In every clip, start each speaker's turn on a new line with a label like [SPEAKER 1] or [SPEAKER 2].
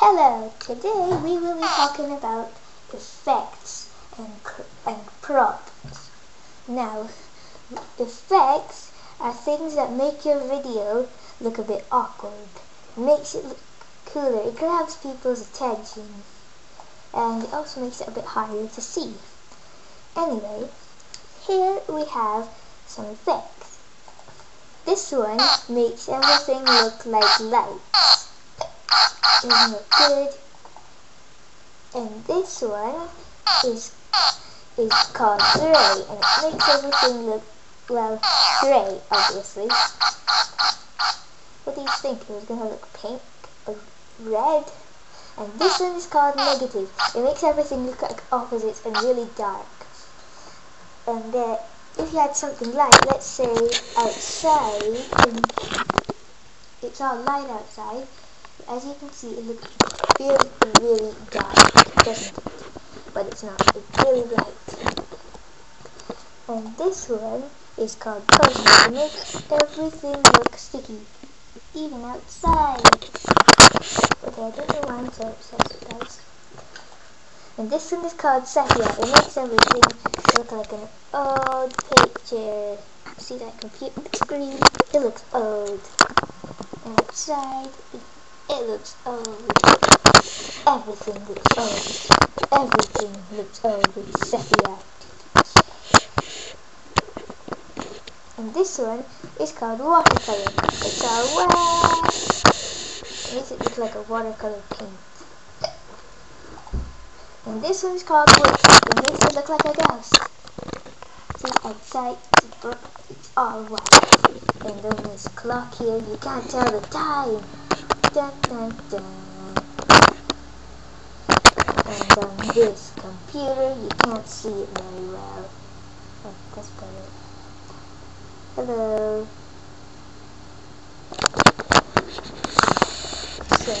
[SPEAKER 1] Hello, today we will be talking about effects and, and props. Now, effects are things that make your video look a bit awkward. It makes it look cooler. It grabs people's attention. And it also makes it a bit harder to see. Anyway, here we have some effects. This one makes everything look like lights. It good? And this one is is called gray, and it makes everything look, well, gray, obviously. What do you think? It was going to look pink or red? And this one is called negative. It makes everything look like opposites and really dark. And uh, if you had something light, let's say outside, it's all light outside, as you can see, it looks really, really dark? But it's not. It's really bright. And this one is called Puzzle. It makes everything look sticky, even outside. Okay, I don't know why I'm so obsessed with. And this one is called Sepia. It makes everything look like an old picture. See that computer screen? It looks old. Outside, it, looks old. Everything looks old. Everything looks old with. And this one is called watercolor. It's wet. It makes it look like a watercolor paint. And this one's called wood. It makes it look like a ghost. See, outside, it's all white. And then this clock here, you can't tell the time. And on this computer, you can't see it very well. Oh, that's better. Hello. So,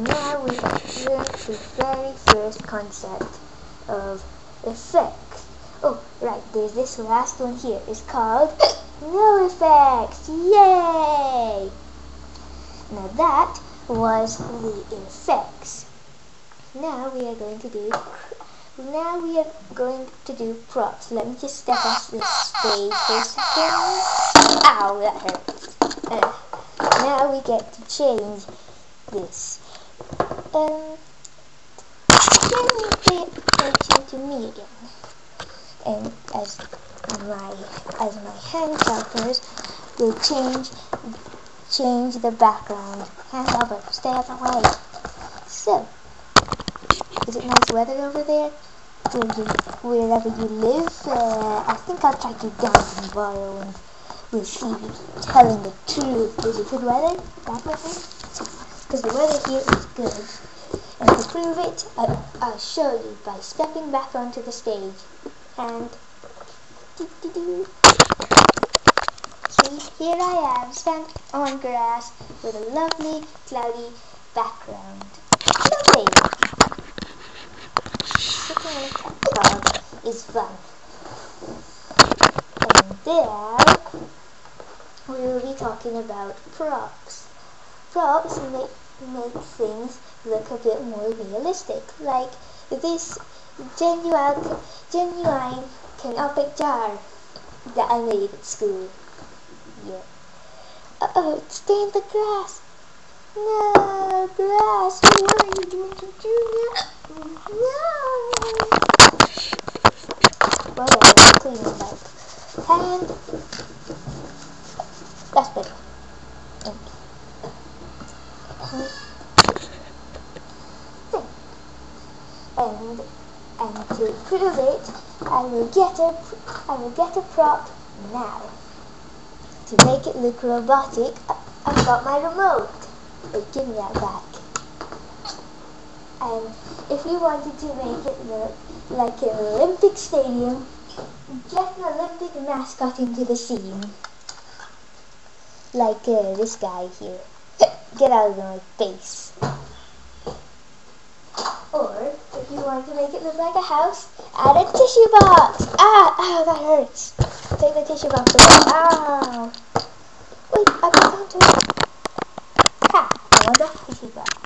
[SPEAKER 1] now we learn the very first concept of effects. Oh, right, there's this last one here. It's called no effects. Yay! Now that was the effects. Now we are going to do now we are going to do props. Let me just step off this stage for a second. Ow, that hurts. Uh, now we get to change this. Um, can you pay attention to me again? And as my as my hand helpers will change change the background. Hand helper, stay out of the way. So, is it nice weather over there? Wherever you live? Uh, I think I'll track you down tomorrow and we'll see you telling the truth. Is it good weather? Bad weather? Because the weather here is good. And to prove it, I, I'll show you by stepping back onto the stage. And... Doo -doo -doo. See, here I am, standing on grass with a lovely, cloudy background. Lovely! Sitting in a dog is fun. And there, we will be talking about props. Props make, make things look a bit more realistic, like this genuine, genuine canopic jar that I made at school. Yeah. Uh-oh, it stained the grass. No, grass, what are you doing to Junior? No. Whatever, I'll clean it up. And that's better. And and to prove it, I will get a I will get a prop now. To make it look robotic, I've got my remote. But give me that back. And if you wanted to make it look like an Olympic stadium, get an Olympic mascot into the scene. Like uh, this guy here. Get out of my face. Or, if you want to make it look like a house, add a tissue box. Ah, ow, that hurts. Take the tissue box away. Ow. Wait, I got it. Ha, I want the tissue box.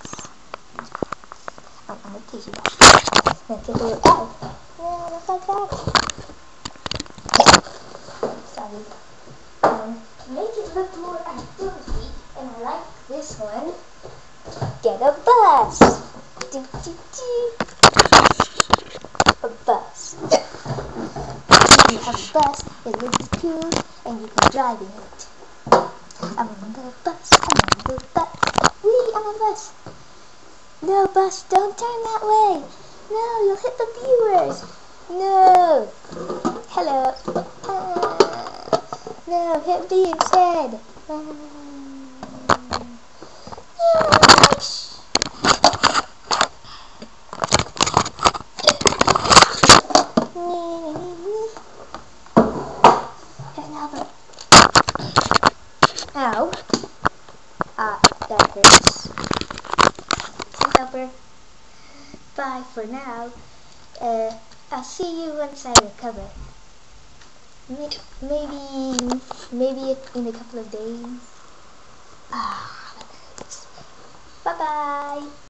[SPEAKER 1] easy bus. Then take a look. Oh, yeah, look like that. Sorry. Um, to make it look more activity, and I like this one, get a bus. Do, do, do. A bus. a bus, it be cool, and you can drive in it. I'm on the bus, I'm on the bus. Wee, I'm on the bus. No, bus, don't turn that way. No, you'll hit the viewers. No. Hello. Uh, no, hit B instead. Another. Ow. Ah, that hurts. Helper. Bye for now. Uh, I'll see you once I recover. Maybe, maybe in a couple of days. Ah, that hurts. Bye bye.